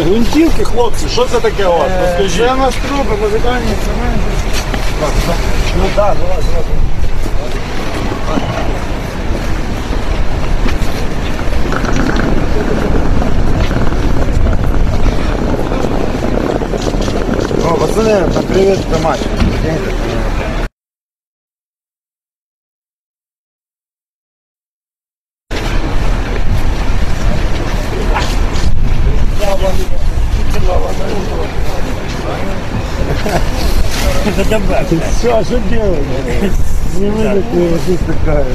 Це гвинтівки, хлопці, що це таке у вас? Розкажіть. Це у нас труби, музикальні інструменти. Ну так, давай, давай. О, пацани, там Привіт, тримай. Все, а що делать? Не вилетіли, щось таке.